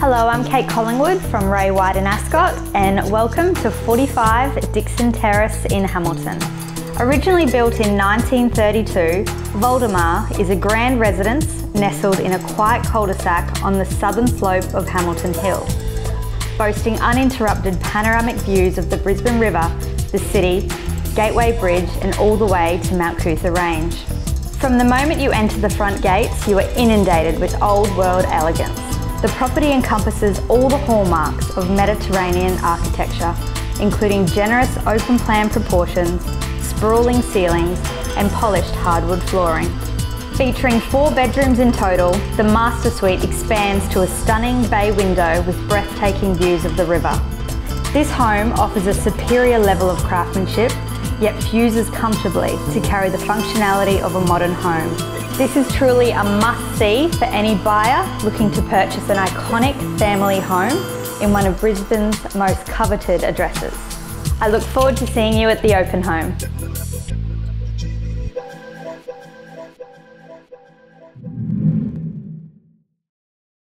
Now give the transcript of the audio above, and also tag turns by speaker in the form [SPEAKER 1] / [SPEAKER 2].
[SPEAKER 1] Hello, I'm Kate Collingwood from Ray White and Ascot and welcome to 45 Dickson Terrace in Hamilton. Originally built in 1932, Voldemar is a grand residence nestled in a quiet cul-de-sac on the southern slope of Hamilton Hill. Boasting uninterrupted panoramic views of the Brisbane River, the city, Gateway Bridge and all the way to Mount Coot-tha Range. From the moment you enter the front gates, you are inundated with old world elegance. The property encompasses all the hallmarks of Mediterranean architecture, including generous open plan proportions, sprawling ceilings, and polished hardwood flooring. Featuring four bedrooms in total, the master suite expands to a stunning bay window with breathtaking views of the river. This home offers a superior level of craftsmanship, yet fuses comfortably to carry the functionality of a modern home. This is truly a must-see for any buyer looking to purchase an iconic family home in one of Brisbane's most coveted addresses. I look forward to seeing you at the open home.